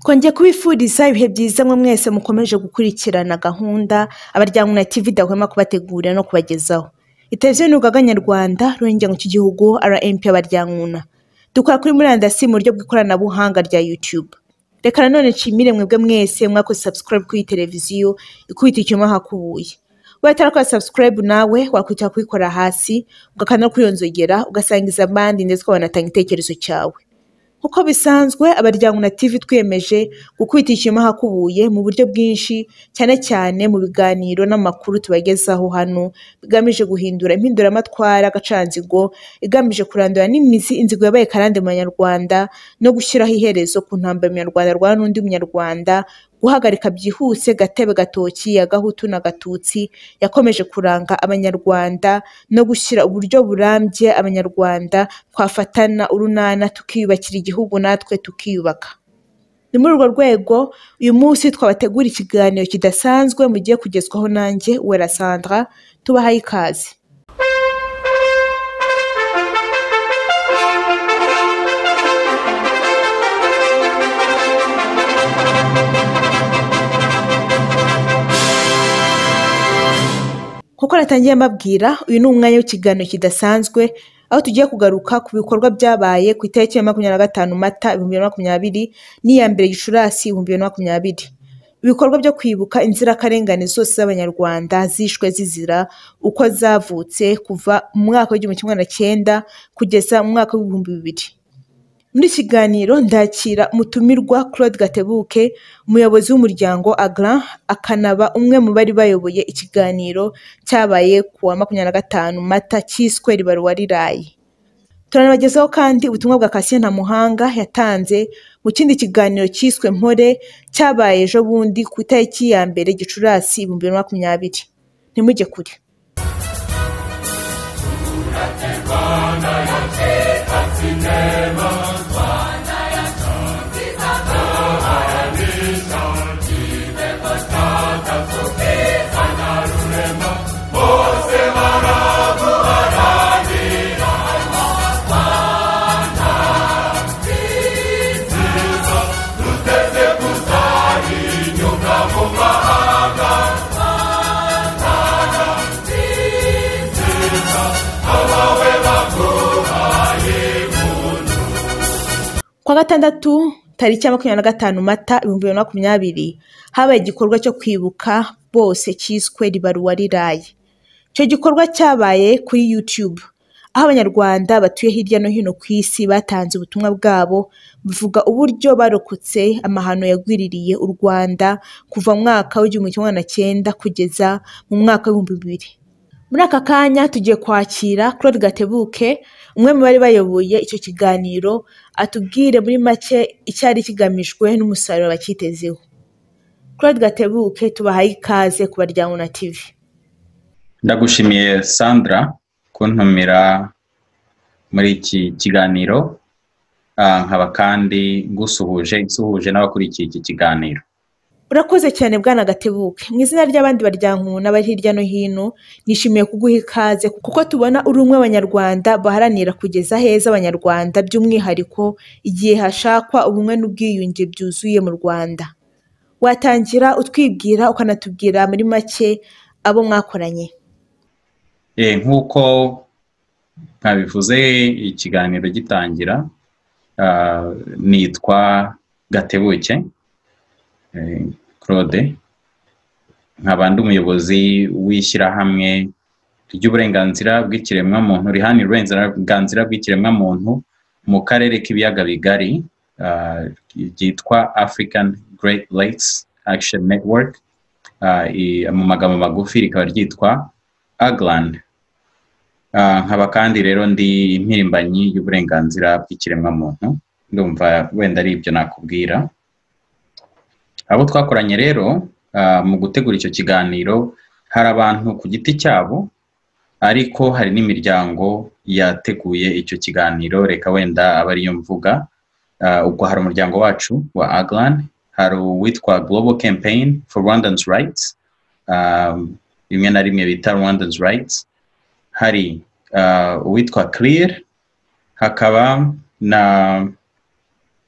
twongeye kubifuriza ibihe byiza mwe mwese mukomeje gukurikirana gahunda abaryankuna tv idahwema kubategurira no kubagezaho. Iteleviziyo n'urugaga nyarwanda rurengeje cy'igihugu rmp abaryankuna dukora kuri murandasi mu buryo bw'ikoranabuhanga rya youtube. Reka nanone nshimire mwebwe mwese mwakoze subscribe kuri televiziyo ikubita icyuma hakubuye. Ubaye utarakora subscribe nawe wakwitira kuyikora hasi ugakanda kuri iyo nzogera ugasangiza abandi ndetse ukaba wanatanga igitekerezo cyawe. Nk'uko bisanzwe abaryankuna tv twiyemeje gukubita icyuma hakubuye mu buryo bwinshi cyane cyane mu biganiro n'amakuru tubagezaho hano. Bigamije guhindura impinduramatwara agacanzigo igamije kurandura n'imizi inzigo yabaye karande mu banyarwanda no gushyiraho iherezo ku ntambara umunyarwanda arwana n'undi munyarwanda guhagarika byihuse gatebe gatoki ya gahutu na gatutsi yakomeje kuranga abanyarwanda no gushyira uburyo burambye abanyarwanda twafatana urunana tukiyubakira igihugu natwe tukiyubaka. Ni muri urwo rwego uyu munsi twabategura ikiganiro kidasanzwe mugiye kugezwaho nanjye wera sandra tubahaye ikaze. Kuko natangiye mbabwira uyu ni umwanya w'ikiganiro kidasanzwe aho tugiye kugaruka ku bikorwa byabaye ku itariki ya makumyabiri na gatanu mata ibihumbi bibiri na makumyabiri n'iya mbere gicurasi ibihumbi bibiri na makumyabiri. Ibikorwa byo kwibuka inzirakarengane zose z'abanyarwanda zishwe zizira uko zavutse kuva mu mwaka w'igihumbi kimwe magana cyenda kugeza mu mwaka w'ibihumbi bibiri. Muri iki kiganiro ndakira umutumirwa claude gatebuke umuyobozi w'umuryango agran akanaba umwe mu bari bayoboye ikiganiro cyabaye ku wa makumyabiri na gatanu mata cyiswe ribaruwa riraye turanabagezaho kandi ubutumwa bwa kasiye ntamuhanga yatanze mu kindi kiganiro cyiswe mpore cyabaye ejo bundi ku itariki ya mbere gicurasi ibihumbi bibiri na makumyabiri. Ntimujye kure. Gatandatu tariki ya makumyabiri na gatanu mata ibihumbi bibiri na makumyabiri habaye igikorwa cyo kwibuka bose cyiswe ribaruwa riraye icyo gikorwa cyabaye kuri youtube. Aho abanyarwanda batuye hirya no hino ku isi batanze ubutumwa bwabo buvuga uburyo barokotse amahano yagwiririye u rwanda kuva mu mwaka w'igihumbi kimwe magana cyenda kugeza mu mwaka w'ibihumbi bibiri. Muri aka kanya tugiye kwakira claude gatebuke umwe mu bari bayoboye icyo kiganiro atubwire muri make icyari kigamijwe n'umusaruro bakitezeho. Claude gatebuke tubahaye ikaze ku baryankuna tv ndagushimiye sandra kuntumira muri iki kiganiro. Nkaba kandi ngusuhuje nsuhuje n'abakurikiye iki kiganiro. Urakoze cyane bwana gatebuke. Mu izina ry'abandi baryankuna bari hirya no hino nishimiye kuguha ikaze kuko tubona uri umwe abanyarwanda baharanira kugeza heza abanyarwanda by'umwihariko igihe hashakwa ubumwe n'ubwiyunge byuzuye mu rwanda. Watangira utwibwira ukanatubwira muri make abo mwakoranye. Nk'uko nkabivuze ikiganiro gitangira nitwa gatebuke. Claude nkaba ndi umuyobozi w'ishyirahamwe ry'uburenganzira bw'ikiremwamuntu rihanira uburenganzira bw'ikiremwamuntu mu karere k'ibiyaga bigari ryitwa african great lakes action network. Mu magambo magufi rikaba ryitwa agland. Nkaba kandi rero ndi impirimbanyi y'uburenganzira bw'ikiremwamuntu ndumva wenda ari ibyo nakubwira. Abo twakoranye rero mu gutegura icyo kiganiro hari abantu ku giti cyabo ariko hari n'imiryango yateguye icyo kiganiro. Reka wenda aba ariyo mvuga. Ah, ubwo hari umuryango wacu wa aglan hari uwitwa global campaign for rwandans rights rimwe na rimwe bita rwandans rights. Hari ah, uwitwa clear hakaba na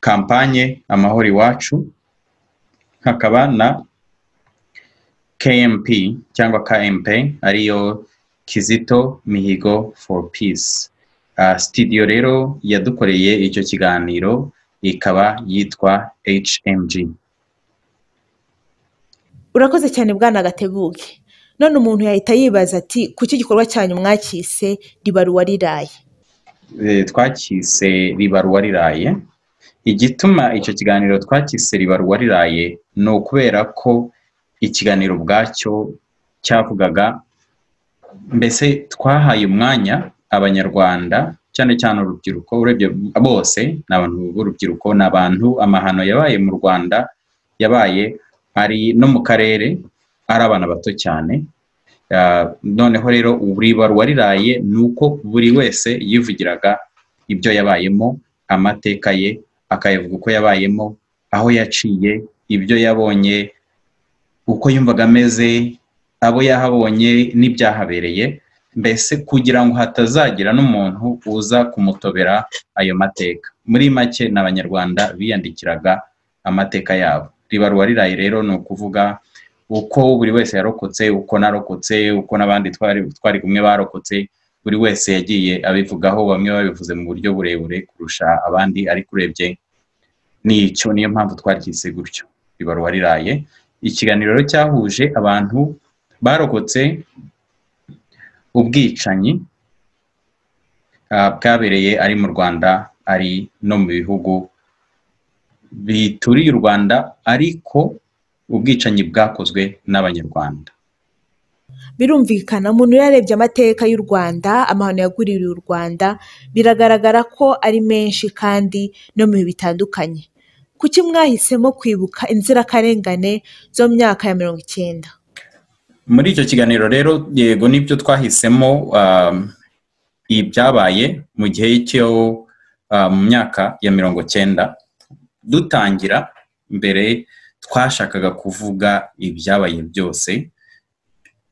kampanye amahoro iwacu. Hakaba na KMP cyangwa KMP ariyo Kizito Mihigo for Peace. Uh, studio rero yadukoreye icyo kiganiro ikaba yitwa HMG. urakoze cyane bwana gatebuke none umuntu yahita yibaza ati kuki igikorwa cyanyu mwakise ribaruwa riraye Eh, twakise ribaruwa riraye igituma icyo kiganiro twakise ribaruwa riraye ni ukubera ko ikiganiro ubwacyo cyavugaga mbese twahaye umwanya abanyarwanda cyane cyane urubyiruko urebye bose ni abantu b'urubyiruko ni abantu amahano yabaye mu rwanda yabaye ari no mu karere ari abana bato cyane. Ah, noneho rero buri baruwa riraye ni uko buri wese yivugiraga ibyo yabayemo amateka ye akayavuga uko yabayemo aho yaciye ibyo yabonye uko yumvaga ameze abo yahabonye n'ibyahabereye. Mbese kugira ngo hatazagira n'umuntu uza kumutobera ayo mateka. Muri make ni abanyarwanda biyandikiraga amateka yabo. Ribaruwa riraye rero ni ukuvuga uko buri wese yarokotse uko narokotse uko n'abandi twari kumwe barokotse buri wese yagiye abivugaho bamwe babivuze mu buryo burebure kurusha abandi ariko urebye ni cyo niyo mpamvu twaryise gutyo. Ribaruwa riraye. Ikiganiro cyahuje abantu barokotse ubwicanyi bwabereye ari mu rwanda ari no mu bihugu bituriye u rwanda ariko ubwicanyi bwakozwe n'abanyarwanda. Birumvikana umuntu yarebye amateka y'u rwanda amahano yaguririye u rwanda biragaragara ko ari menshi kandi no mu bihe bitandukanye. Kuki mwahisemo kwibuka inzirakarengane zo mu myaka ya mirongo icyenda? Muri icyo kiganiro rero yego ni byo twahisemo um, ibyabaye mu gihe cyo uh, mu myaka ya mirongo cyenda dutangira mbere twashakaga kuvuga ibyabaye byose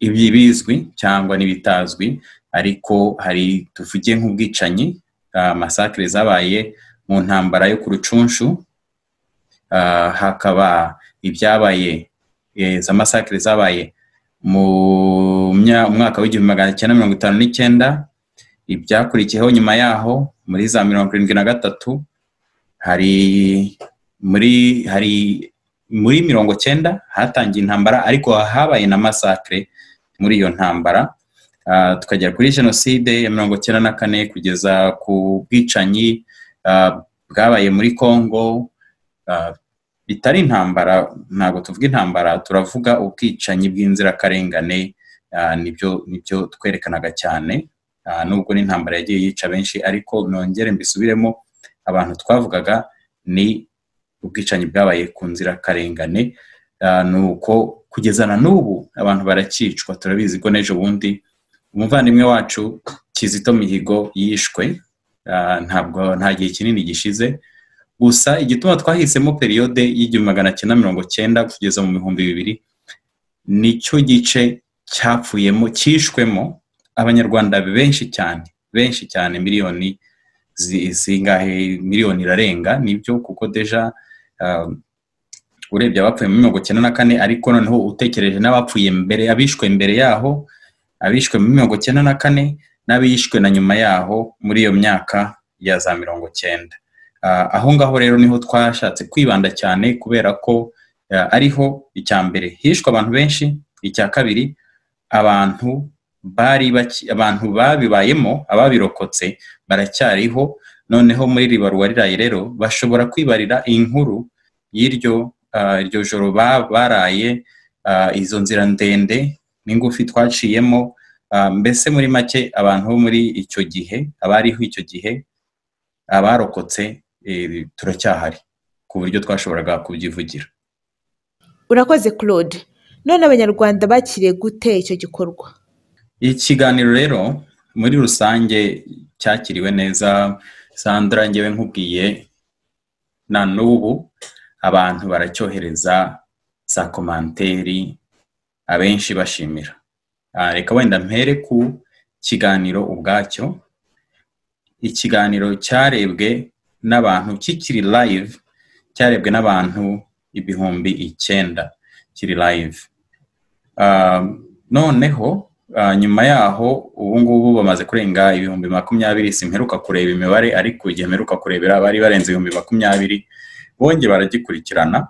ibi bizwi cyangwa n'ibitazwi ariko hari tuvuge nk'ubwicanyi uh, masakire zabaye mu ntambara yo ku rucunshu uh, hakaba ibyabaye eh, za masakire zabaye mu mwaka w'igihumbi magana cyenda mirongo itanu n'icyenda ibyakurikiyeho nyuma yaho muri za mirongo irindwi na gatatu hari muri hari muri mirongo cyenda hatangiye intambara ariko habaye na masakire muri iyo ntambara Ah, tukagera kuri jenoside ya mirongo cyenda na kane kugeza ku bwicanyi ah, bwabaye muri congo ah, bitari intambara ntabwo tuvuga intambara turavuga ubwicanyi bw'inzirakarengane ni byo ni byo twerekanaga cyane nubwo n'intambara yagiye yica benshi ariko nongere mbisubiremo abantu twavugaga ni ubwicanyi bwabaye ku nzirakarengane ni uko kugeza na n'ubu abantu barakicwa turabizi ko n'ejo bundi umuvandimwe wacu kizito mihigo yishwe. Ah, ntabwo nta gihe kinini gishize. Gusa igituma twahisemo periyode y'igihumbi magana cyenda mirongo cyenda kugeza mu bihumbi bibiri ni cyo gice cyapfuyemo cyishwemo abanyarwanda benshi cyane benshi cyane miliyoni zi- zingahe miliyoni irarenga ni byo kuko deja ah, urebye abapfuye muri mirongo cyenda na kane ariko noneho utekereje n'abapfuye mbere abishwe mbere yaho abishwe muri mirongo cyenda na kane n'abishwe na nyuma yaho muri iyo myaka ya za mirongo cyenda Ah, aho ngaho rero ni ho twashatse kwibanda cyane kubera ko ah, ariho icya mbere hishwe abantu benshi icya kabiri abantu bari abantu babibayemo ababirokotse baracyariho noneho muri ribaruwa riraye rero bashobora kwibarira inkuru y'iryo iryo joro ba- baraye ah, izo nzira ndende n'ingufi twaciyemo. Ah, mbese muri make abantu bo muri icyo gihe abariho icyo gihe abarokotse eh, turacyahari ku buryo twashoboraga kubyivugira. Urakoze claude. None abanyarwanda bakiriye gute icyo gikorwa? Ikiganiro rero muri rusange cyakiriwe neza. Sandra ngewe nkubwiye na n'ubu abantu baracyohereza za komanteri abenshi bashimira. Reka wenda mpere ku kiganiro ubwacyo. Ikiganiro cyarebwe n'abantu kikiri live cyarebwe n'abantu ibihumbi icyenda kiri live. Noneho nyuma yaho ubu ngubu bamaze kurenga ibihumbi makumyabiri simperuka kureba imibare ariko igihe mperuka kurebera bari barenze ibihumbi makumyabiri. Bongeye baragikurikirana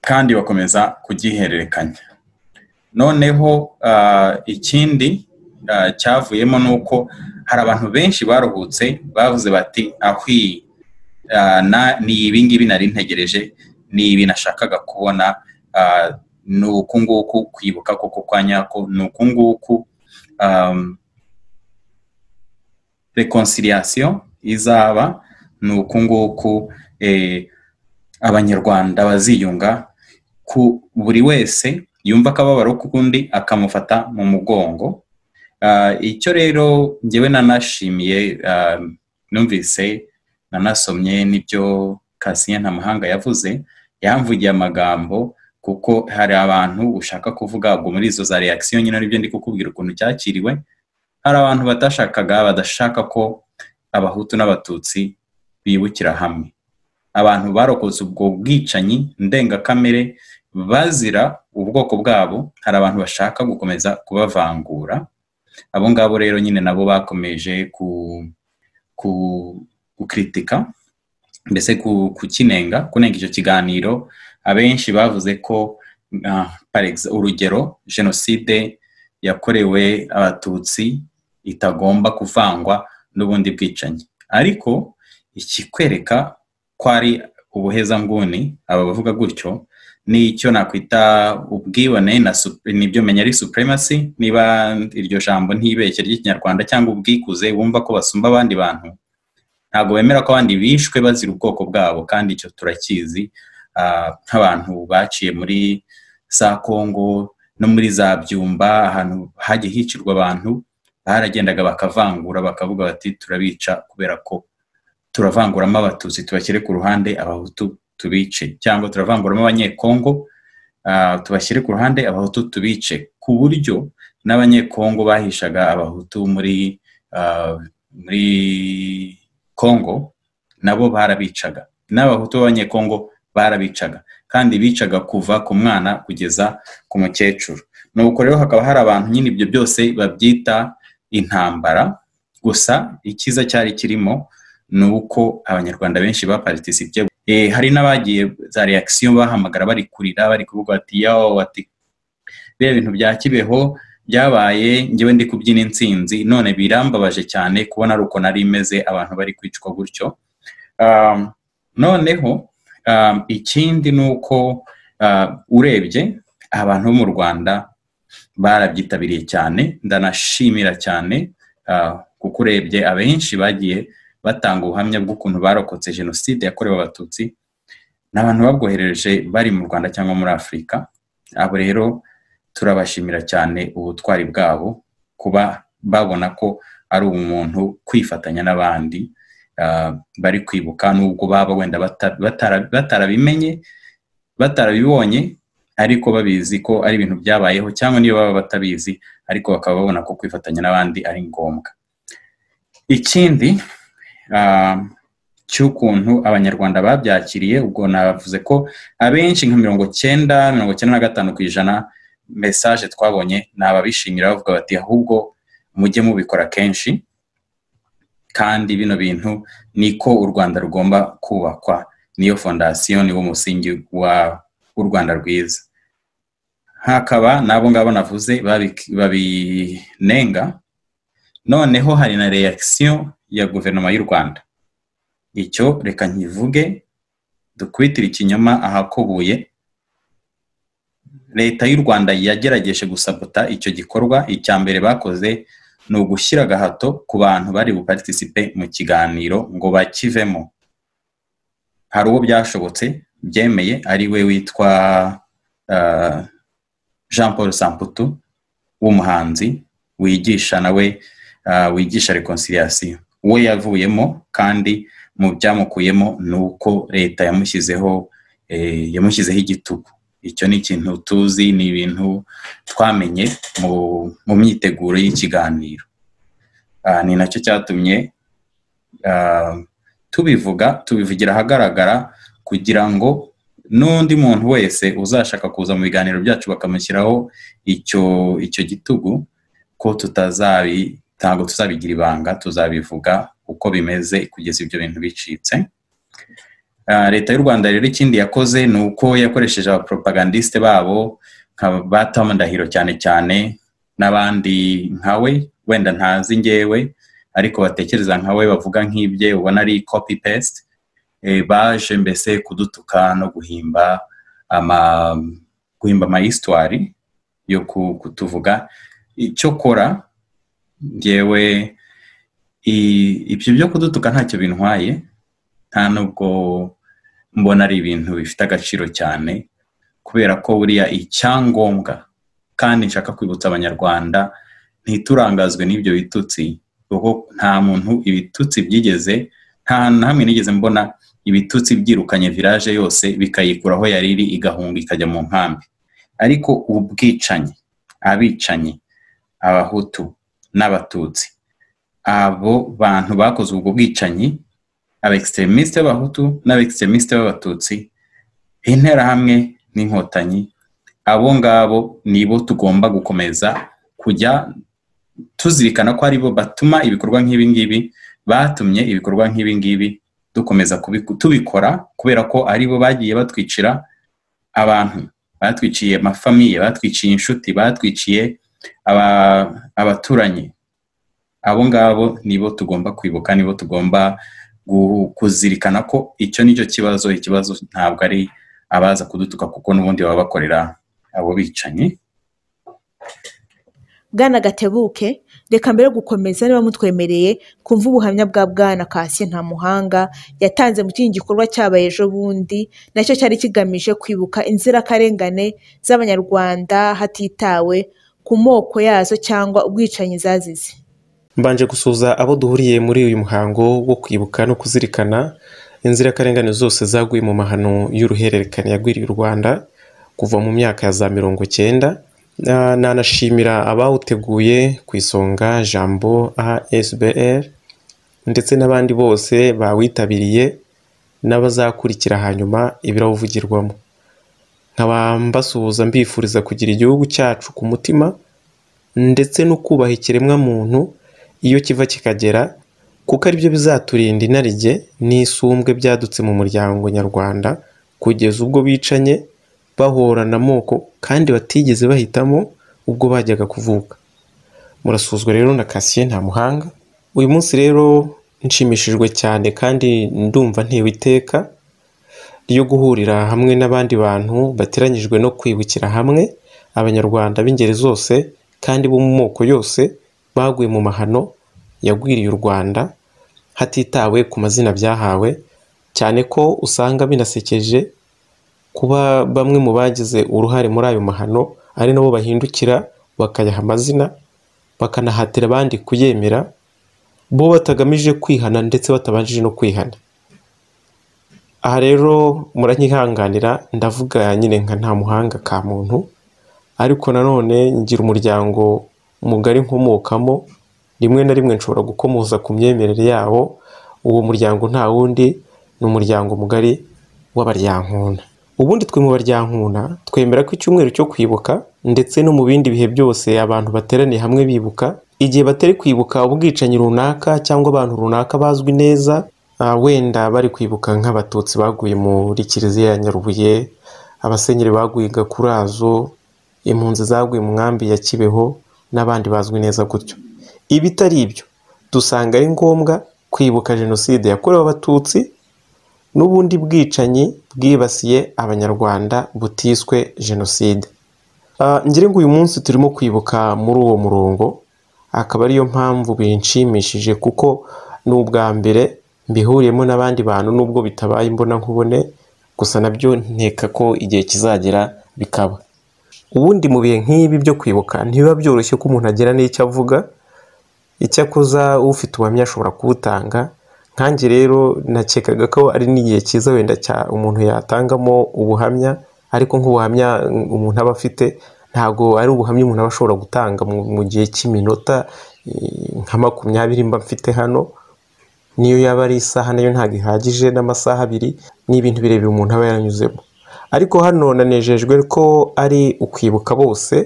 kandi bakomeza kugihererekanya. Noneho ikindi cyavuyemo ni uko hari abantu benshi baruhutse bavuze bati ahwi ni ibi ngibi nari ntegereje ni ibi nashakaga kubona ni uku nguku kwibuka koko kwa nyako ni uku nguku reconciliation izaba ni uku nguku abanyarwanda baziyunga ku buri wese yumva akababaro k'undi akamufata mu mugongo. Icyo rero ngewe nanashimiye numvise nanasomye n'ibyo kasiye ntamahanga yavuze yamvugiye amagambo kuko hari abantu ushaka kuvuga ngo muri izo za reakisiyo nyine ari byo ndi kukubwira ukuntu cyakiriwe hari abantu batashakaga badashaka ko abahutu n'abatutsi bibukira hamwe. Abantu barokoze ubwo bwicanyi ndengakamere bazira ubwoko bwabo hari abantu bashaka gukomeza kubavangura. Abo ngabo rero nyine nabo bakomeje gukritika mbese kukinenga kunenga icyo kiganiro abenshi bavuze ko urugero jenoside yakorewe abatutsi itagomba kuvangwa n'ubundi bwicanyi. Ariko ikikwereka ko ari ubuhezanguni aba bavuga gutyo ni icyo nakwita ubwibone ni byo menya ari supremacy niba iryo jambo ntibeshye ry'ikinyarwanda cyangwa ubwikuze bumva ko basumba abandi bantu ntabwo bemera ko abandi bishwe bazira ubwoko bwabo kandi icyo turakizi nk'abantu baciye muri za kongo no muri za byumba ahantu hagiye hicirwa abantu baragendaga bakavangura bakavuga bati turabica kubera ko turavanguramo abatutsi tubashyire ku ruhande abahutu tubice cyangwa turavanguramo abanyekongo tubashyire ku ruhande abahutu tubice ku buryo n'abanyekongo bahishaga abahutu muri muri kongo nabo barabicaga. N'abahutu b'abanyekongo barabicaga kandi bicaga kuva ku mwana kugeza ku mukecuru. Nuko rero hakaba hari abantu nyine ibyo byose babyita intambara gusa icyiza cyari kirimo ni uko abanyarwanda benshi baparitisipiye hari n'abagiye za reakisiyo bahamagara bari kurira bari kuvuga bati yawo ati biriya bintu bya kibeho byabaye ngewe ndi kubyina insinzi none birambabaje cyane kubona ari uko nari imeze abantu bari kwicwa gutyo. Noneho ikindi ni uko urebye abantu bo mu rwanda barabyitabiriye cyane ndanashimira cyane kuko urebye abenshi bagiye batanga ubuhamya bw'ukuntu barokotse jenoside yakorewe abatutsi ni abantu babwohereje bari mu rwanda cyangwa muri afurika abo rero turabashimira cyane ubutwari bwabo kuba babona ko ari umuntu kwifatanya n'abandi bari kwibuka nubwo baba wenda batarabimenye batarabibonye ariko babizi ko ari ibintu byabayeho cyangwa niyo baba batabizi ariko bakaba babona ko kwifatanya n'abandi ari ngombwa. Ikindi cy'ukuntu abanyarwanda babyakiriye ubwo navuze ko abenshi nka mirongo cyenda mirongo cyenda na gatanu ku ijana mesaje twabonye ni ababishimira bavuga bati ahubwo mujye mubikora kenshi kandi bino bintu niko u rwanda rugomba kubakwa. Niyo fondasiyo niwo musingi w'u rwanda rwiza. Hakaba n'abo ngabo navuze babinenga noneho hari na reakisiyo ya guverinoma y'u rwanda. Icyo reka nkivuge dukubitire ikinyoma ahakubuye leta y'u rwanda yagerageje gusabota icyo gikorwa. Icya mbere bakoze ni ugushyira agahato ku bantu bari buparitisipe mu kiganiro ngo bakivemo. Hari uwo byashobotse byemeye ari we witwa jean paul samputu w'umuhanzi wigisha nawe wigisha reconciliation. We yavuyemo kandi mu byamukuyemo ni uko leta yamushyizeho yamushyizeho igitugu. Icyo ni ikintu tuzi ni ibintu twamenye mu myiteguro y'ikiganiro. Ni na cyo cyatumye tubivuga tubivugira ahagaragara kugira ngo n'undi muntu wese uzashaka kuza mu biganiro byacu bakamushyiraho icyo icyo gitugu ko tutazabi ntabwo tuzabigira ibanga tuzabivuga uko bimeze kugeza ibyo bintu bicitse. Leta y'u rwanda rero ikindi yakoze ni uko yakoresheje abaporopagandisite babo nka batamu ndahiro cyane cyane n'abandi nkawe wenda ntazi ngewe ariko batekereza nkawe bavuga nk'ibye ubona ari kopi pesite baje mbese kudutuka no guhimba ama guhimba amayisitwari yo kutuvuga. Icyo kora ngewe ibyo byo kudutuka ntacyo bintwaye nta nubwo mbona ari ibintu bifite agaciro cyane kubera ko buriya icyangombwa kandi nshaka kwibutsa abanyarwanda ntiturangazwe n'ibyo bitutsi kuko nta muntu ibitutsi byigeze nta hantu hamwe nigeze mbona ibitutsi byirukanye village yose bikayikura aho yari iri igahunga ikajya mu nkambi ariko ubwicanyi abicanyi abahutu n'abatutsi. Abo bantu bakoze ubwo bwicanyi aba extremisite b'abahutu n'aba extremisite b'abatutsi interahamwe n'inkotanyi abo ngabo nibo tugomba gukomeza kujya tuzirikana ko ari bo batuma ibikorwa nk'ibi ngibi batumye ibikorwa nk'ibi ngibi dukomeza tubikora kubera ko ari bo bagiye batwicira abantu. Batwiciye amafamiye batwiciye inshuti batwiciye abaturanyi. Abo ngabo nibo tugomba kwibuka nibo tugomba kuzirikana ko icyo ni cyo kibazo ikibazo ntabwo ari abaza kudutuka kuko n'ubundi baba bakorera abo bicanyi. Bwana gatebuke reka mbere yo gukomeza niba mutwemereye kumva ubuhamya bwa bwana kasiye nta muhanga yatanze mu kindi gikorwa cyabaye ejo bundi na cyo cyari kigamije kwibuka inzirakarengane z'abanyarwanda hatitawe ku moko yazo cyangwa ubwicanyi zazize. Mbanje gusuhuza abo duhuriye muri uyu muhango wo kwibuka no kuzirikana inzirakarengane zose zaguye mu mahano y'uruhererekane yagwiriye u rwanda kuva mu myaka ya za mirongo cyenda. Nanashimira abawuteguye ku isonga jambo asbr ndetse n'abandi bose bawitabiriye n'abazakurikira hanyuma ibirawuvugirwamo nkaba mbasuhuza mbifuriza kugira igihugu cyacu ku mutima ndetse no kubaha ikiremwamuntu iyo kiva kikagera kuko ari byo bizaturinda inarijye n'isumbwe byadutse mu muryango nyarwanda kugeza ubwo bicanye bahorana amoko kandi batigeze bahitamo ubwo bajyaga kuvuka. Murasuzwa rero na kasiye nta muhanga uyu munsi rero nshimishijwe cyane kandi ndumva ntewe iteka. Ryo guhurira hamwe n'abandi bantu bateranyijwe no kwibukira hamwe abanyarwanda b'ingeri zose kandi bo mu moko yose baguye mu mahano yagwiriye u rwanda hatitawe ku mazina byahawe cyane ko usanga binasekeje kuba bamwe mu bagize uruhare muri ayo mahano ari nabo bahindukira bakayaha amazina bakanahatira abandi kuyemera bo batagamije kwihana ndetse batabanjije no kwihana. Aha rero muranyihanganira ndavuga nyine nka nta muhanga ka muntu ariko nanone ngira umuryango mugari nkomokamo rimwe na rimwe nshobora gukomoza ku myemerere yawo uwo muryango nta wundi ni umuryango mugari w'abaryankuna. Ubundi twe mu baryankuna twemera ko icyumweru cyo kwibuka ndetse no mu bindi bihe byose abantu bateraniye hamwe bibuka igihe batari kwibuka ubwicanyi runaka cyangwa abantu runaka bazwi neza wenda bari kwibuka nk'abatutsi baguye muri kiliziya ya nyarubuye abasenyeri baguye gakurazo impunzi zaguye mu nkambi ya kibeho n'abandi bazwi neza gutyo. Ibitari ibyo dusanga ari ngombwa kwibuka jenoside yakorewe abatutsi n'ubundi bwicanyi bwibasiye abanyarwanda butiswe jenoside. Ngira ngo uyu munsi turimo kwibuka muri uwo murongo akaba ariyo mpamvu binshimishije kuko ni ubwa mbere mbihuriyemo n'abandi bantu nubwo bitabaye imbona nkubone gusa na byo nkeka ko igihe kizagera bikaba. Ubundi mu bihe nk'ibi byo kwibuka ntibiba byoroshye ko umuntu agira n'icyo avuga. Icyakoza ufite ubuhamya ashobora kuwutanga nkange rero nakekaga ko ari n'igihe cyiza wenda cya umuntu yatangamo ubuhamya ariko nk'ubuhamya umuntu aba afite ntabwo ari ubuhamya umuntu aba ashobora gutanga mu gihe cy'iminota nka makumyabiri mba mfite hano. Niyo yaba ari isaha na yo ntabwo ihagije n'amasaha abiri ni ibintu birebire umuntu aba yaranyuzemo ariko hano nanejejwe ko ari ukwibuka bose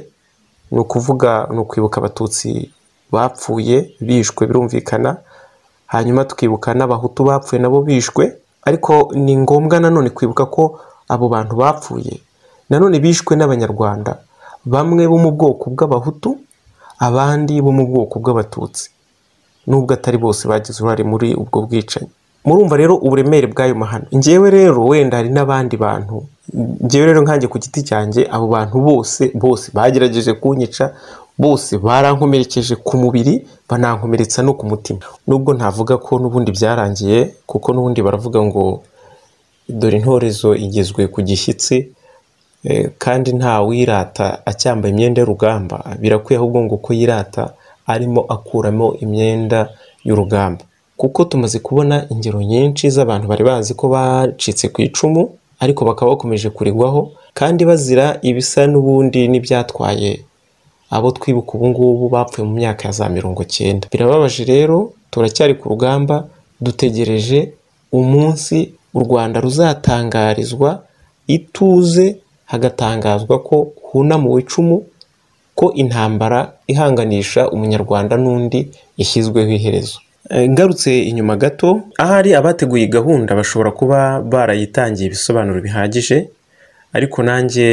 ni ukuvuga ni ukwibuka abatutsi bapfuye bishwe birumvikana hanyuma tukibuka n'abahutu bapfuye nabo bishwe. Ariko ni ngombwa nanone kwibuka ko abo bantu bapfuye nanone bishwe n'abanyarwanda. Bamwe bo mu bwoko bw'abahutu abandi bo mu bwoko bw'abatutsi. Nubwo atari bose bagize uruhare muri ubwo bwicanyi. Murumva rero uburemere bw'ayo mahano. Ngewe rero wenda hari n'abandi bantu ngewe rero nkanjye ku giti cyanjye abo bantu bose bose bagerageje kunyica bose barankomerekeje ku mubiri banankomeretsa no ku mutima. Nubwo ntavuga ko n'ubundi byarangiye kuko n'ubundi baravuga ngo dore intorezo igezwe ku gishyitsi kandi nta wirata acyambaye imyenda y'urugamba. Birakwiye ahubwo ngo ko yirata arimo akuramo imyenda y'urugamba. Kuko tumaze kubona ingero nyinshi z'abantu bari bazi ko bacitse ku icumu ariko bakaba bakomeje kuregwaho kandi bazira ibisa n'ubundi n'ibyatwaye abo twibuka ubu ngubu bapfuye mu myaka ya za mirongo cyenda. Birababaje rero turacyari ku rugamba dutegereje umunsi u rwanda ruzatangarizwa ituze hagatangazwa ko hunamuwe icumu ko intambara ihanganisha umunyarwanda n'undi ishyizweho iherezo. Ngarutse inyuma gato ahari abateguye gahunda bashobora kuba barayitangiye ibisobanuro bihagije ariko nanjye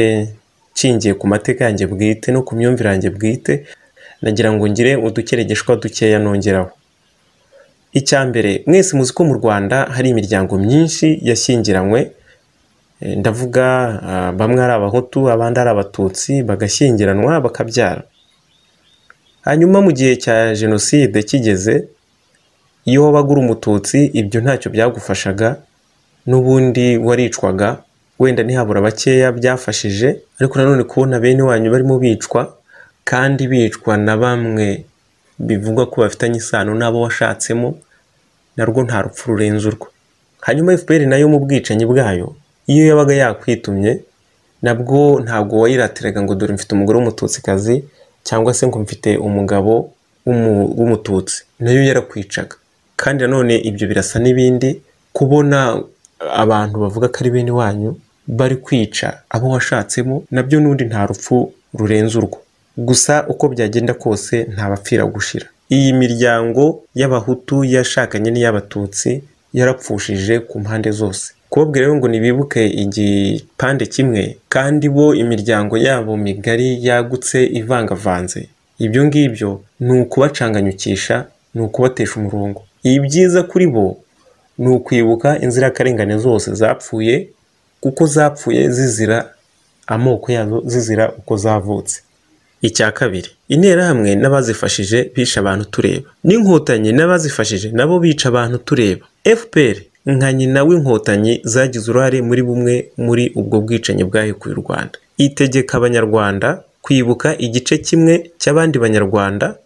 nshingiye ku mateka yanjye bwite no ku myumvire yanjye bwite nagira ngo ngire udukeregeshwa dukeya nongeraho. Icya mbere mwese muzi ko mu rwanda hari imiryango myinshi yashyingiranywe ndavuga bamwe ari abahutu abandi ari abatutsi bagashyingiranwa bakabyara. Hanyuma mu gihe cya jenoside kigeze iyo wabaga uri umututsi ibyo ntacyo byagufashaga n'ubundi waricwaga wenda ntihabura bakeya byafashije ariko nanone kubona bene wanyu barimo bicwa kandi bicwa na bamwe bivugwa ko bafitanye isano n'abo washatsemo narwo nta rupfu rurenze urwo. Hanyuma fpr na yo mu bwicanyi bwayo iyo yabaga yakwitumye nabwo ntabwo wayiratiraga ngo dore mfite umugore w'umututsikazi cyangwa se ngo mfite umugabo w'umututsi. Nayo yarakwicaga. Kandi nanone ibyo birasa n'ibindi kubona abantu bavuga ko ari bene wanyu bari kwica abo washatsemo na byo n'undi nta rupfu rurenze urwo. Gusa uko byagenda kose ntabapfira gushira. Iyi miryango y'abahutu yashakanye n'iy'abatutsi yarapfushije ku mpande zose. Kubabwira rero ngo nibibuke igipande kimwe kandi bo imiryango yabo migari yagutse ivangavanze. Ibyo ngibyo ni ukubacanganyukisha ni ukubatesha umurongo. Ibyiza kuri bo ni ukwibuka inzirakarengane zose zapfuye kuko zapfuye zizira amoko yazo zizira uko zavutse. Icya kabiri interahamwe n'abazifashije bisha abantu tureba. N'inkotanyi n'abazifashije nabo bica abantu tureba. Fpr nka nyina w'inkotanyi zagize uruhare muri bumwe muri ubwo bwicanyi bwahekuye u rwanda. Itegeka abanyarwanda kwibuka igice kimwe cy'abandi banyarwanda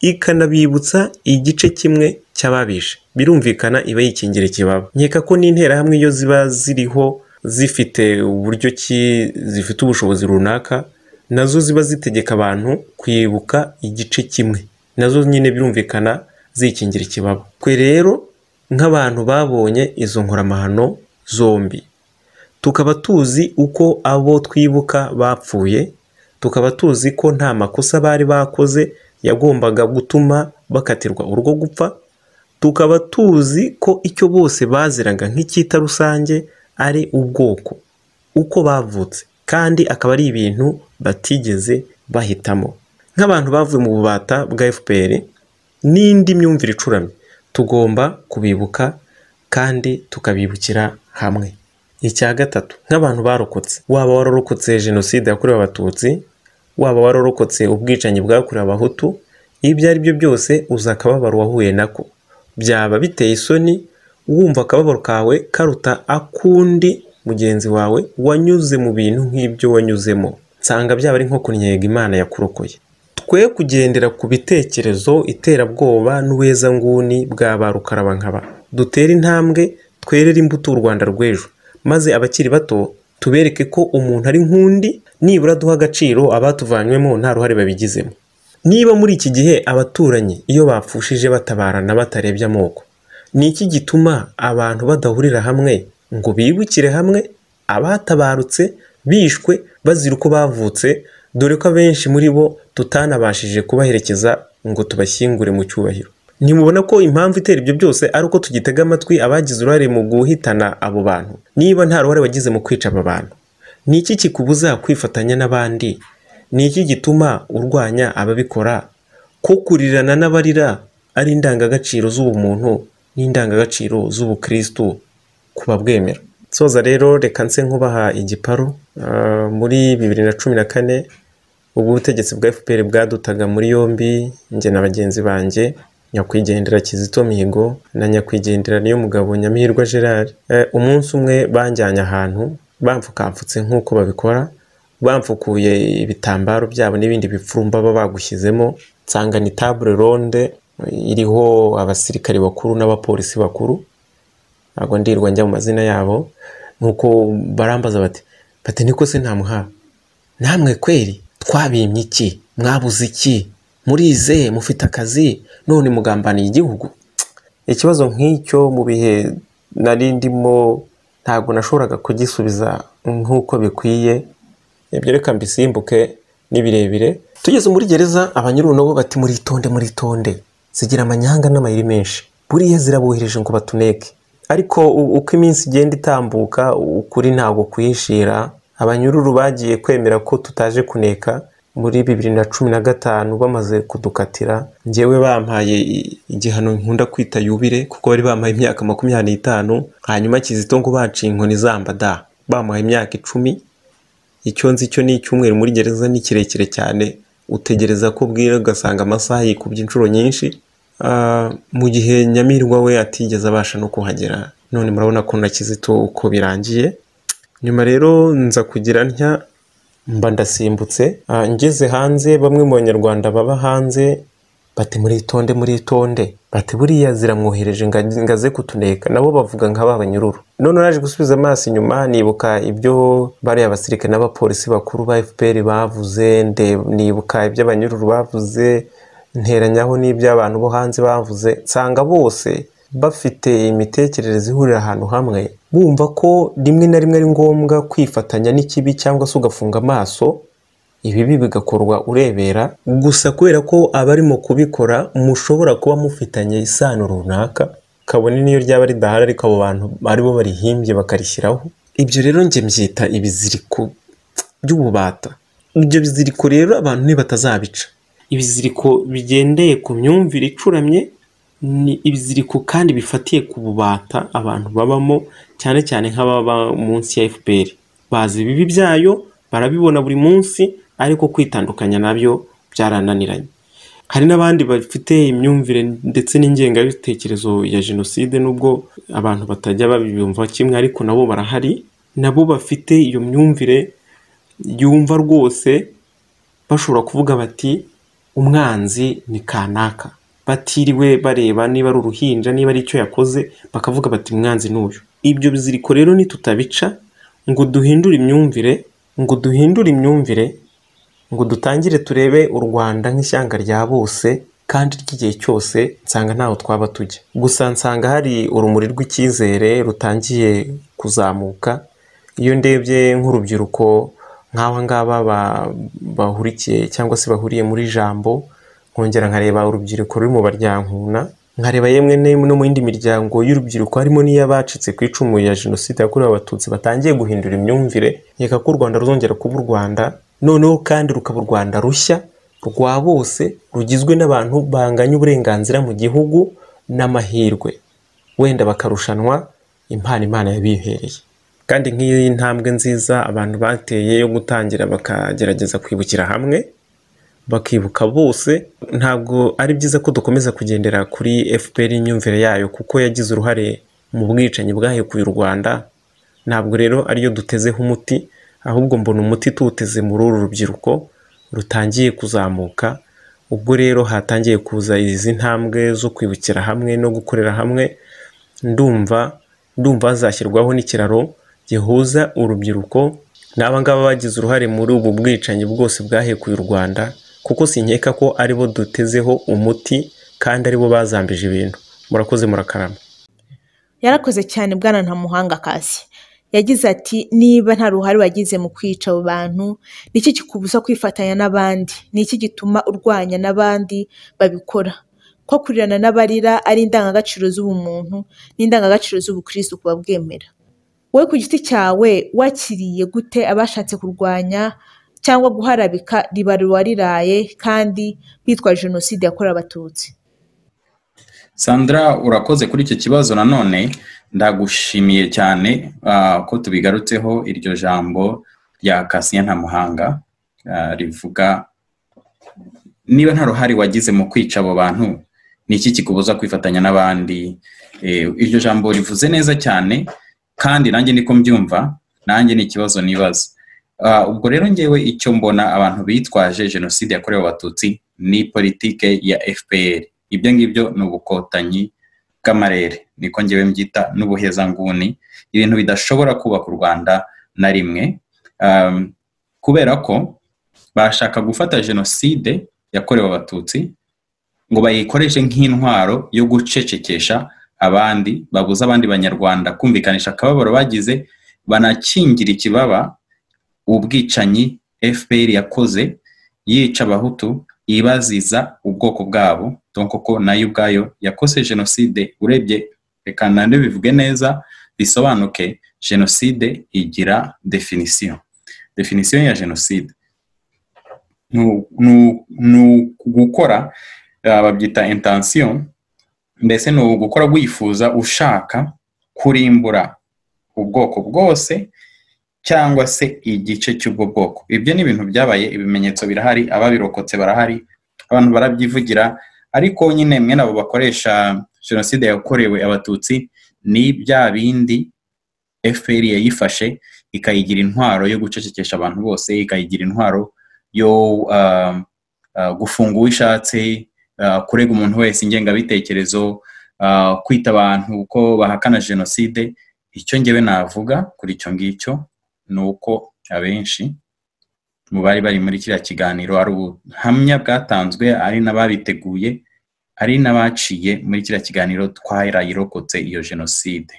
ikanabibutsa igice kimwe cy'ababishe. Birumvikana iba yikingira ikibaba. Nkeka ko n'interahamwe iyo ziba ziriho zifite uburyo ki zifite ubushobozi runaka na zo ziba zitegeka abantu kwibuka igice kimwe. Nazo nyine birumvikana zikingira ikibaba. Twe rero nk'abantu babonye izo nkoramahano zombi. Tukaba tuzi uko abo twibuka bapfuye tukaba tuzi ko nta makosa bari bakoze yagombaga gutuma bakatirwa urwo gupfa tukaba tuzi ko icyo bose baziraga nk'icyita rusange ari ubwoko uko bavutse kandi akaba ari ibintu batigeze bahitamo. Nk'abantu bavuye mu bubata bwa fpr n'indi myumvire icuramye tugomba kubibuka kandi tukabibukira hamwe. Icya gatatu nk'abantu barokotse. Waba wararokotse jenoside yakorewe abatutsi waba wararokotse ubwicanyi bwakorewe abahutu ibyo ari byo byose uzi akababaro wahuye nako. Byaba biteye isoni wumva akababaro kawe karuta akundi mugenzi wawe wanyuze mu bintu nk'ibyo wanyuzemo. Nsanga byaba ari nko kunyega imana yakurokoye. Twe kugendera ku bitekerezo iterabwoba n'ubuhezanguni bwa ba rukarabankaba dutere intambwe twerere imbuto u rwanda rw'ejo. Maze abakiri bato tubereke ko umuntu ari nk'undi nibura duha agaciro abatuvanywemo nta ruhare babigizemo. Niba muri iki gihe abaturanyi iyo bapfushije batabarana batarebye amoko ni iki gituma abantu badahurira hamwe ngo bibukire hamwe? Abatabarutse bishwe bazira uko bavutse dore ko abenshi muri bo tutanabashije kubaherekeza ngo tubashyingure mu cyubahiro. Ntimubona ko impamvu itera ibyo byose ari uko tugitega amatwi abagize uruhare mu guhitana abo bantu. Niba nta ruhare wagize mu kwica aba bantu. Ni iki kikubuza kwifatanya n'abandi? Ni iki gituma urwanya ababikora? Ko kurirana n'abarira ari indangagaciro z'ubumuntu n'indangagaciro z'ubukristu ku babwemera soza rero reka nse nkubaha igiparu ah, muri bibiri na cumi na kane ubwo ubutegetsi bwa fpr bwadutaga muri yombi njye na bagenzi banjye nyakwigendera kizito mihigo na nyakwigendera niyo mugabo nyamihirwa gerard. Eh, umunsi umwe banjyanye ahantu bamfukamfutse nk'uko babikora bamfukuye ibitambaro byabo n'ibindi bipfurumba baba bagushyizemo nsanga ni table ronde iriho abasirikari bakuru n'abapolisi bakuru. Ntabwo ndirwa njya mu mazina yabo nuko barambaza bati bati niko se ntamuha namwe kweri. Twabimye iki? Mwabuze iki? Murize mufite akazi? None mugambaniye igihugu. Ikibazo nk'icyo mu bihe nari ndimo ntabwo nashoboraga kugisubiza nk'uko bikwiye. Ibyo reka mbisimbuke ni birebire tugeze muri gereza abanyururu nabo bati muritonde muritonde. Zigira amanyanga n'amayeri menshi. Buriya zirabohereje ngo batuneke. Ariko uko iminsi igenda itambuka ukuri ntabwo kuyishira abanyururu bagiye kwemera ko tutaje kuneka muri bibiri na cumi na gatanu bamaze kudukatira. Njyewe bampaye igihano nkunda kwita yubire kuko bari bampaye imyaka makumyabiri n'itanu hanyuma kizito ngo baciye inkoni zamba da. Bamuhaye imyaka icumi icyo nzi cyo ni icyumweru muri gereza ni kirekire cyane. Utegereza ko bwira ugasanga amasaha yikubye inshuro nyinshi. Ah, mu gihe nyamirwa we atigeze abasha no kuhagera none murabona ko na kizito uko birangiye. Nyuma rero nza kugira ntya mba ndasimbutse. Ah, ngeze hanze bamwe mu banyarwanda baba hanze bati muritonde muritonde bati buriya ziramwohereje ngo ngo aze kutuneka. Nabo bavuga nka ba banyururu. None naje gusubiza amaso inyuma nibuka ibyo bariya abasirikare n'abapolisi bakuru ba fpr bavuze nibuka ibyo abanyururu bavuze nteranyaho n'ibyo abantu bo hanze bavuze. Nsanga bose bafite imitekerereze ihurira ahantu hamwe bumva ko rimwe na rimwe ari ngombwa kwifatanya n'ikibi cyangwa se ugafunga amaso ibibi bigakorwa urebera. Gusa kubera ko abarimo kubikora mushobora kuba mufitanye isano runaka kabone niyo ryaba ridahari ariko abo bantu ari bo barihimbye bakarishyiraho. Ibyo rero njye mbyita ibiziriko by'ububata. Ibyo biziriko rero abantu ntibatazabica ibiziriko bigendeye ku myumvire icuramye ni ibiziriko kandi bifatiye ku bubata abantu babamo cyane cyane nk'ababa munsi ya fpr bazi ibibi byayo barabibona buri munsi ariko kwitandukanya na byo byarananiranye. Hari n'abandi bafite imyumvire ndetse n'ingengabitekerezo ya jenoside nubwo abantu batajya babiyumva kimwe ariko nabo barahari. Nabo bafite iyo myumvire yumva rwose bashobora kuvuga bati umwanzi ni kanaka. Batiriwe bareba niba ari uruhinja niba ari icyo yakoze bakavuga bati umwanzi ni uyu. Ibyo biziriko rero nitutabica ngo duhindure imyumvire ngo duhindure imyumvire ngo dutangire turebe u rwanda nk'ishyanga rya bose kandi ry'igihe cyose nsanga ntaho twaba tujya. Gusa nsanga hari urumuri rw'icyizere rutangiye kuzamuka. Iyo ndebye nk'urubyiruko nk'aba ngaba ba- bahurikiye cyangwa se bahuriye muri jambo nkongera nkareba urubyiruko ruri mu baryankuna nkareba yemwe no mu yindi miryango y'urubyiruko harimo n'iy'abacitse ku icumu ya jenoside yakorewe abatutsi batangiye guhindura imyumvire nkeka ko u rwanda ruzongera kuba u rwanda noneho kandi rukaba u rwanda rushya rwa bose rugizwe n'abantu banganya uburenganzira mu gihugu n'amahirwe. Wenda bakarushanwa impano imana yabihereye. Kandi nk'iyi ntambwe nziza abantu bateye yo gutangira bakagerageza kwibukira hamwe bakibuka bose. Ntabwo ari byiza ko dukomeza kugendera kuri fpr imyumvire yayo kuko yagize uruhare mu bwicanyi bwahekuye u rwanda. Ntabwo rero ariyo dutezeho umuti ahubwo mbona umuti tuwuteze muri uru rubyiruko rutangiye kuzamuka. Ubwo rero hatangiye kuza izi ntambwe zo kwibukira hamwe no gukorera hamwe ndumva ndumva hazashyirwaho n'ikiraro gihuza urubyiruko. N'aba ngaba bagize uruhare muri ubu bwicanyi bwose bwahekuye u rwanda. Kuko sinkeka ko ari bo dutezeho umuti kandi ari bo bazambije ibintu. Murakoze murakarama. Yarakoze cyane bwana ntamuhanga kasi yagize ati niba nta ruhare wagize mu kwica abo bantu ni iki kikubuza kwifatanya n'abandi? Ni iki gituma urwanya n'abandi babikora? Ko kurirana n'abarira ari indangagaciro z'ubumuntu n'indangagaciro z'ubukristo kuba bwemera wowe ku giti cyawe wakiriye gute abashatse kurwanya cyangwa guharabika riba ruwariraye kandi bitwa jenoside yakorewe abatutsi. Sandra urakoze kuri icyo kibazo nanone. Ndagushimiye cyane ah, ko tubigarutseho. Iryo jambo rya kasiya ntamuhanga ah, rivuga niba nta ruhare wagize mu kwica abo bantu ni iki kikubuza kwifatanya n'abandi? Eh, iryo jambo rivuze neza cyane kandi nanjye niko mbyumva nanjye ni ikibazo nibaza. Ubwo rero ngewe icyo mbona abantu bitwaje jenoside yakorewe abatutsi ni politike ya fpr ibyo ngibyo ni ubukotanyi bw'amarere. Niko ngewe mbyita n'ubuhezanguni. Ibintu bidashobora kubaka u rwanda na rimwe. Kubera ko bashaka gufata jenoside yakorewe abatutsi ngo bayikoreshe nk'intwaro yo gucecekesha abandi babuza abandi banyarwanda. Kumvikanisha akababaro bagize banakingira ikibaba ubwicanyi fpr yakoze yica abahutu ibaziza ubwoko bwabo. Donc ko na yo ubwayo yakoze jenoside urebye reka nande bivuge neza bisobanuke jenoside igira definisiyo definisiyo ya jenoside. Ni- ugukora ah, babyita intensiyo mbese ni ugukora wifuza ushaka kurimbura ubwoko bwose cyangwa se igice cy'ubwo bwoko ibyo ni ibintu byabaye ibimenyetso birahari ababirokotse barahari abantu barabyivugira ariko nyine mwene abo bakoresha jenoside yakorewe abatutsi ni bya bindi fpr yayifashe ikayigira intwaro yo gucecekesha abantu bose ikayigira intwaro yo ah, ah, gufunga uwo ishatse ah, kurega umuntu wese ingengabitekerezo kwita abantu ko bahakana jenoside. Icyo ngewe navuga kuri icyo ngicyo ni uko abenshi mu bari bari muri kiriya kiganiro ari ubuhamya bwatanzwe ari n'ababiteguye ari n'abaciye muri kiriya kiganiro twarayirokotse iyo jenoside.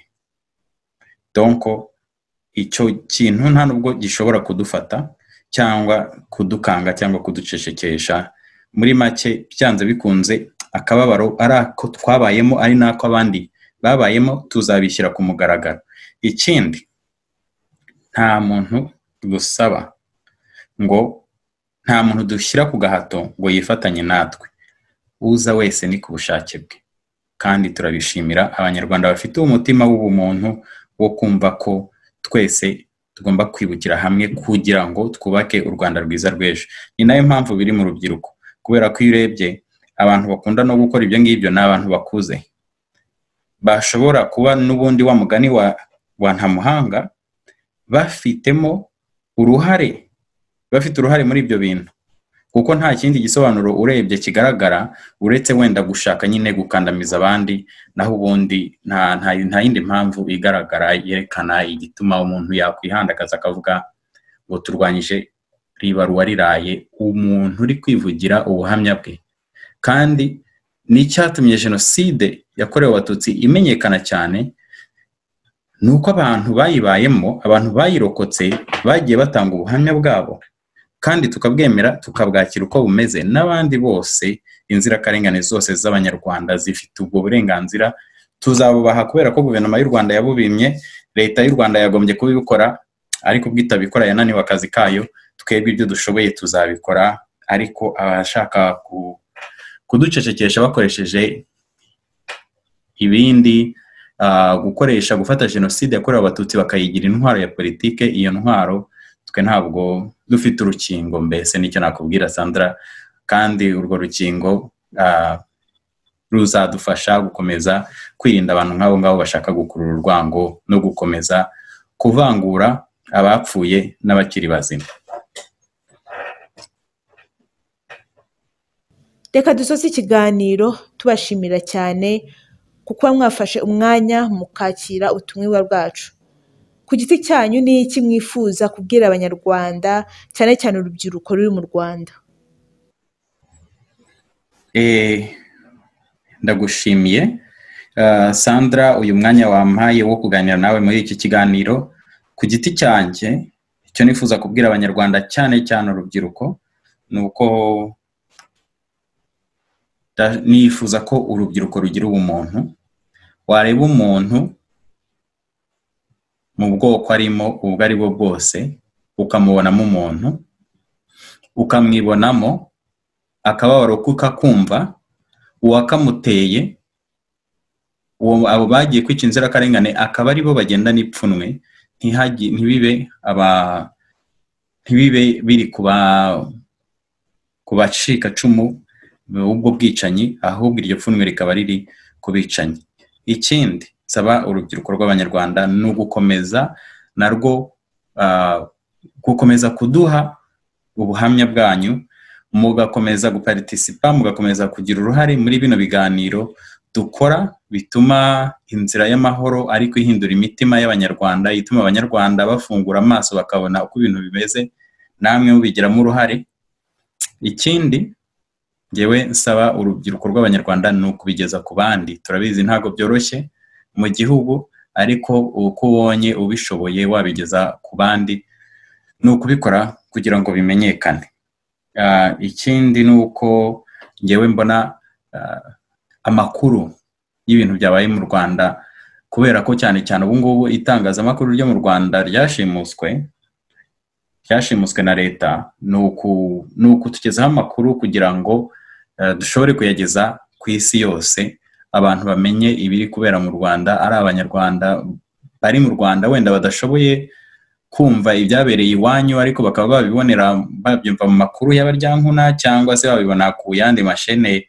Donko icyo kintu nta nubwo gishobora kudufata cyangwa kudukanga cyangwa kuducecekesha muri make byanze bikunze akababaro ari ako twabayemo ari n'ako abandi babayemo tuzabishyira ku mugaragaro. Ikindi nta muntu dusaba ngo nta muntu dushyira ku gahato ngo yifatanye natwe. Uza wese ni ku bushake bwe. Kandi turabishimira abanyarwanda bafite umutima w'ubumuntu wo kumva ko twese tugomba kwibukira hamwe kugira ngo twubake u rwanda rwiza rw'ejo. Ni na yo mpamvu biri mu rubyiruko. Kubera ko iyo urebye abantu bakunda no gukora ibyo ngibyo ni abantu bakuze. Bashobora kuba n'ubundi wa mugani wa ntamuhanga bafitemo uruhare bafite uruhare muri ibyo bintu. Kuko nta kindi gisobanuro urebye kigaragara uretse wenda gushaka nyine gukandamiza abandi naho ubundi nta yindi mpamvu igaragara yerekana igituma umuntu yakwihandagaza akavuga ngo turwanyije ribaruwa riraye umuntu uri kwivugira ubuhamya bwe. Kandi n'icyatumye jenoside yakorewe abatutsi imenyekana cyane ni uko abantu bayibayemo abantu bayirokotse bagiye batanga ubuhamya bwabo. Kandi tukabwemera tukabwakira uko bumeze n'abandi bose inzirakarengane zose z'abanyarwanda zifite ubwo burenganzira tuzabubaha kubera ko guverinoma y'u rwanda yabubimye leta y'u rwanda yagombye kubibikora ariko ubwo itabikora yananiwe akazi kayo twebwe ibyo dushoboye tuzabikora ariko abashaka ku- kuducecekesha bakoresheje ibindi gukoresha gufata jenoside yakorewe abatutsi bakayigira intwaro ya politike. Iyo ntwaro twe ntabwo dufite urukingo mbese ni cyo nakubwira sandra. Kandi urwo rukingo ah, ruzadufasha gukomeza kwirinda abantu nk'abo ngabo bashaka gukurura urwango no gukomeza kuvangura abapfuye n'abakiri bazima. Reka dusoze ikiganiro tubashimira cyane. Ku kuba mwafashe umwanya mukakira ubutumwa bwacu. Ku giti cyanyu ni iki mwifuza kubwira abanyarwanda cyane cyane urubyiruko ruri mu rwanda? Eh, ndagushimiye. Ah, sandra uyu mwanya wampaye wo kuganira nawe muri iki kiganiro. Ku giti cyanjye icyo nifuza kubwira abanyarwanda cyane cyane urubyiruko ni uko nifuza ko urubyiruko rugira ubumuntu. Wareba umuntu mu bwoko arimo ubwo ari bwo bwose ukamubonamo umuntu ukamwibonamo akababaro ko ukakumva uwakamuteye abo bagiye kwica inzirakarengane akaba ari bo bagenda n'ipfunwe ntibibe ntibibe biri ku bacikacumu ubwo bwicanyi ahubwo iryo pfunwe rikaba riri ku bicanyi. Ikindi nsaba urubyiruko rw'abanyarwanda ni ugukomeza narwo ah, gukomeza kuduha ubuhamya bwanyu mugakomeza guparitisipa mugakomeza kugira uruhare muri bino biganiro dukora bituma inzira y'amahoro ariko ihindura imitima y'abanyarwanda ituma abanyarwanda bafungura amaso bakabona uko ibintu bimeze namwe mubigiramo uruhare. Ikindi ngewe nsaba urubyiruko rw'abanyarwanda ni ukubigeza ku bandi. Turabizi ntabwo byoroshye mu gihugu ariko uko ubonye ubishoboye wabigeza ku bandi ni ukubikora kugira ngo bimenyekane. Ah, ikindi ni uko ngewe mbona ah, amakuru y'ibintu byabaye mu rwanda kubera ko cyane cyane ubu ngubu itangazamakuru ryo mu rwanda ryashimuswe ryashimuswe na leta ni uku- ni ukutugezaho amakuru kugira ngo dushobore kuyageza ku isi yose. Abantu bamenye ibiri kubera mu rwanda ari abanyarwanda bari mu rwanda wenda badashoboye kumva ibyabereye iwanyu ariko bakaba babibonera babyumva mu makuru y'abaryankuna cyangwa se babibona ku yandi mashene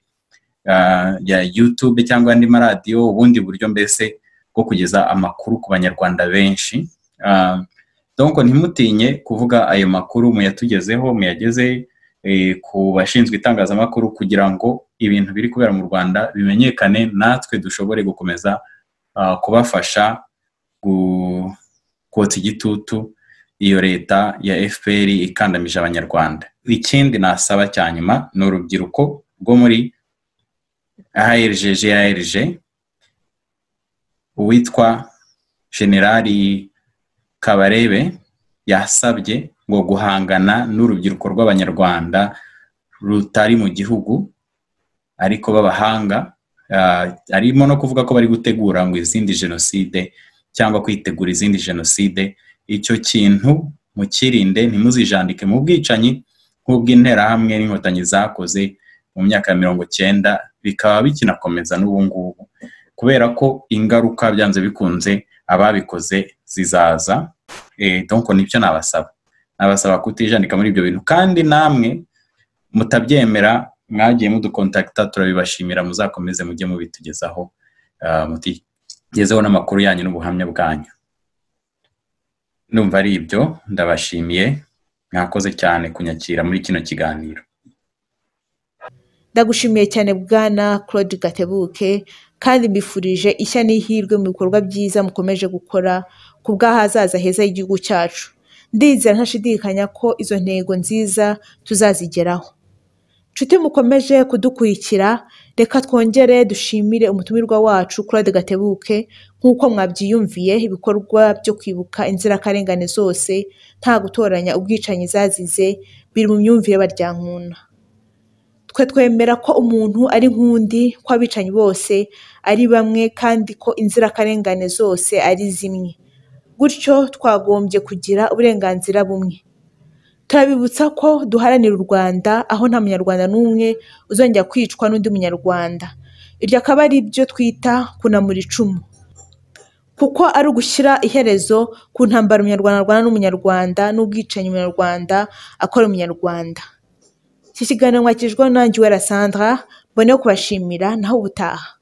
ah, ya YouTube cyangwa andi maradiyo ubundi buryo mbese bwo kugeza amakuru ku banyarwanda benshi. Donc ntimutinye kuvuga ayo makuru muyatugezeho muyageze eh, ku bashinzwe itangazamakuru kugira ngo ibintu biri kubera mu rwanda bimenyekane natwe dushobore gukomeza ah, kubafasha kotsa igitutu iyo leta ya fpr ikandamije abanyarwanda. Ikindi nasaba cya nyuma ni urubyiruko rwo muri ARG GARG uwitwa generali kabarebe yasabye ngo guhangana n'urubyiruko rw'abanyarwanda rutari mu gihugu ariko b'abahanga ah, arimo no kuvuga ko bari gutegura ngo izindi jenoside cyangwa kwitegura izindi jenoside. Icyo kintu mukirinde ntimuzijandike mu bwicanyi nk'ubw'interahamwe n'inkotanyi zakoze mu myaka ya mirongo cyenda bikaba bikinakomeza n'ubu ngubu. Kubera ko ingaruka byanze bikunze ababikoze zizaza. Eh, donc ni byo nabasaba. Nabasaba kutijandika muri ibyo bintu. Kandi namwe mutabyemera mwagiye mudukontakita turabibashimira muzakomeze mujye mubitugezaho ah, mutigezeho n'amakuru yanyu n'ubuhamya bwanyu. Numva ari ibyo ndabashimiye mwakoze cyane kunyakira muri kino kiganiro. Ndagushimiye cyane bwana claude gatebuke kandi mbifurije ishya n'ihirwe mu bikorwa byiza mukomeje gukora ku bw'ahazaza heza h'igihugu cyacu. Ndizera ntashidikanya ko izo ntego nziza tuzazigeraho. Nshuti mukomeje kudukurikira reka twongere dushimire umutumirwa wacu claude gatebuke nk'uko mwabyiyumviye ibikorwa byo kwibuka inzirakarengane zose nta gutoranya ubwicanyi zazize biri mu myumvire baryankuna twe twemera ko umuntu ari nk'undi ko abicanyi bose ari bamwe kandi ko inzirakarengane zose ari zimwe. Gutyo twagombye kugira uburenganzira bumwe. Turabibutsa ko duharanira u rwanda aho nta munyarwanda n'umwe uzongera kwicwa n'undi munyarwanda. Iryo akaba ari byo twita kunamura icumu. Kuko ari ugushyira iherezo ku ntambara umunyarwanda arwana n'umunyarwanda n'ubwicanyi umunyarwanda akora umunyarwanda. Iki kiganiro mwakijweho nanjye uwera sandra mbone kubashimira naho ubutaha.